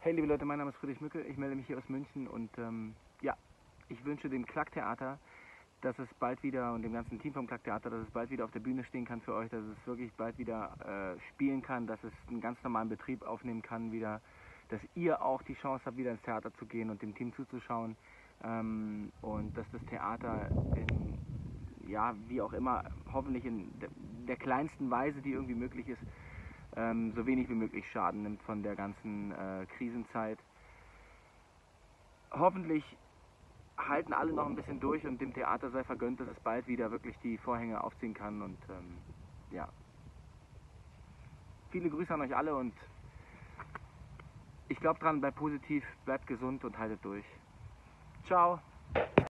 Hey liebe Leute, mein Name ist Friedrich Mückel, ich melde mich hier aus München und ähm, ja, ich wünsche dem Klacktheater, dass es bald wieder und dem ganzen Team vom Klacktheater, dass es bald wieder auf der Bühne stehen kann für euch, dass es wirklich bald wieder äh, spielen kann, dass es einen ganz normalen Betrieb aufnehmen kann wieder, dass ihr auch die Chance habt, wieder ins Theater zu gehen und dem Team zuzuschauen ähm, und dass das Theater in, ja, wie auch immer, hoffentlich in der kleinsten Weise, die irgendwie möglich ist, ähm, so wenig wie möglich Schaden nimmt von der ganzen äh, Krisenzeit. Hoffentlich halten alle noch ein bisschen durch und dem Theater sei vergönnt, dass es bald wieder wirklich die Vorhänge aufziehen kann und ähm, ja. Viele Grüße an euch alle und ich glaube dran, bleibt positiv, bleibt gesund und haltet durch. Ciao!